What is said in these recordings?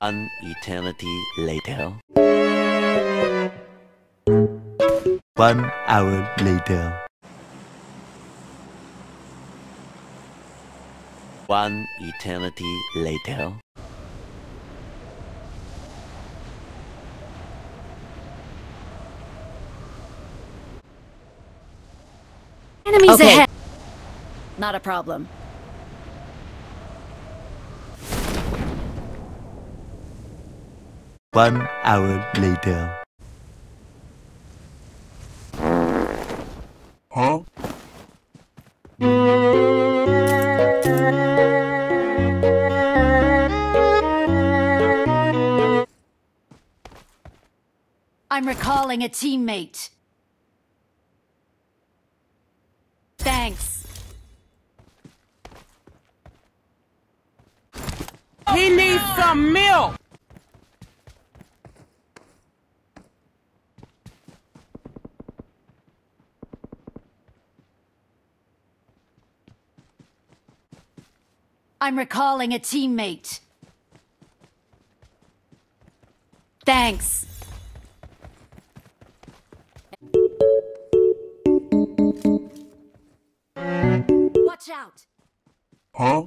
An eternity later. One hour later. One eternity later. Enemies Okay. ahead. Not a problem. One hour later. Huh? I'm recalling a teammate. Thanks. He needs some milk. I'm recalling a teammate. Thanks. Watch out. Huh?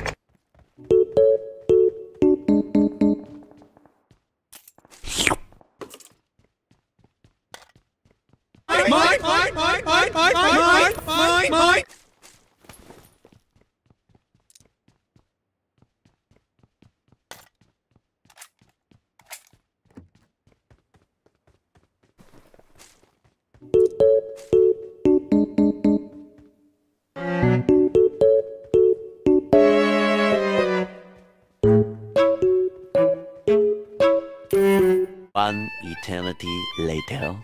One eternity later.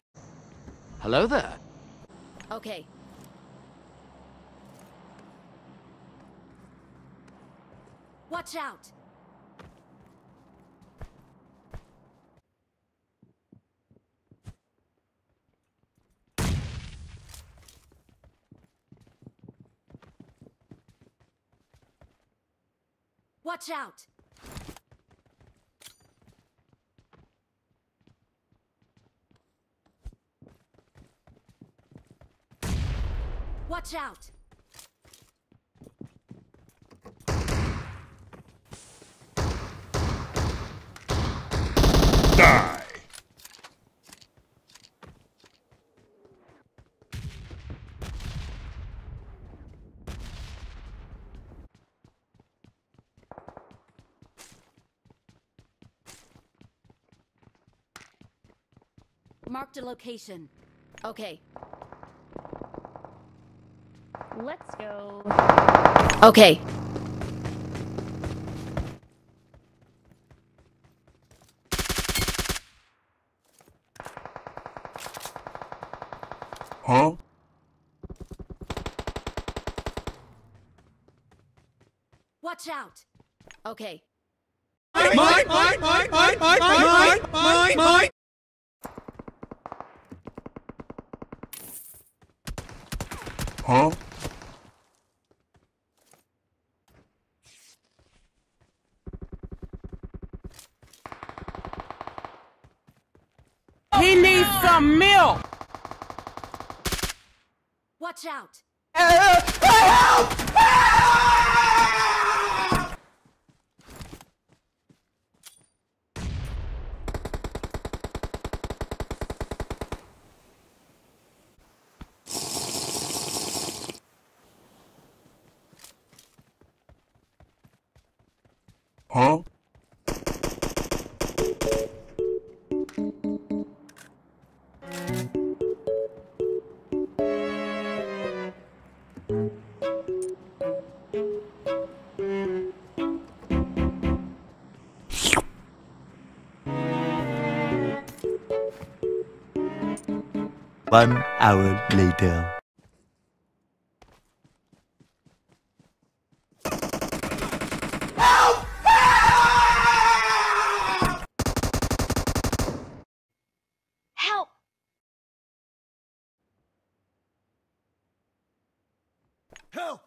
Hello there. Okay. Watch out. Watch out. Watch out. Marked a location. Okay. Let's go. Okay. Huh? Watch out. Okay. Mine, mine, mine, mine, mine, mine, mine, mine, mine. Huh? He needs some milk. Watch out. Help! Huh? One hour later. Help! Help! Help!